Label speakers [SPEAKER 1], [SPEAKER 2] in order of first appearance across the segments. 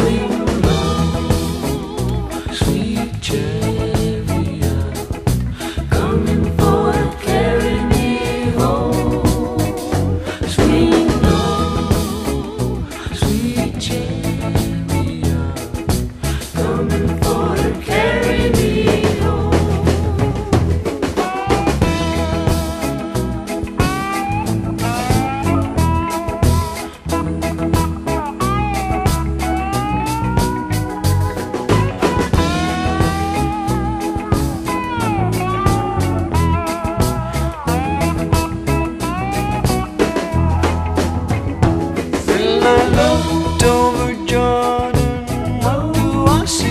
[SPEAKER 1] sleep.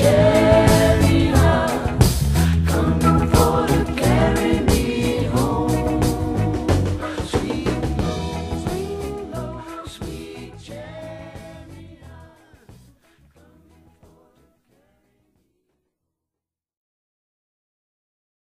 [SPEAKER 1] church.